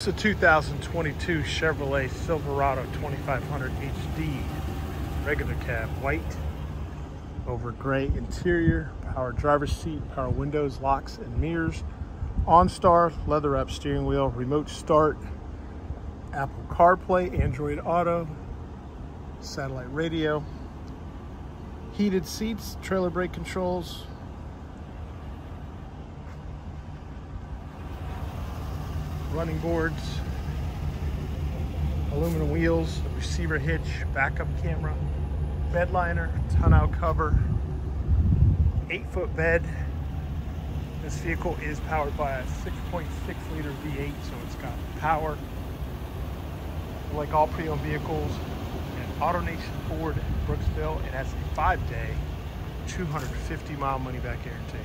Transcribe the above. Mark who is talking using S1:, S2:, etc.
S1: It's a 2022 Chevrolet Silverado 2500 HD. Regular cab, white, over gray interior, power driver's seat, power windows, locks and mirrors, OnStar, leather wrap steering wheel, remote start, Apple CarPlay, Android Auto, satellite radio, heated seats, trailer brake controls, running boards, aluminum wheels, receiver hitch, backup camera, bed liner, tonneau cover, eight foot bed. This vehicle is powered by a 6.6 liter V8, so it's got power. Like all pre-owned vehicles, and AutoNation Ford in Brooksville, it has a five day, 250 mile money back guarantee.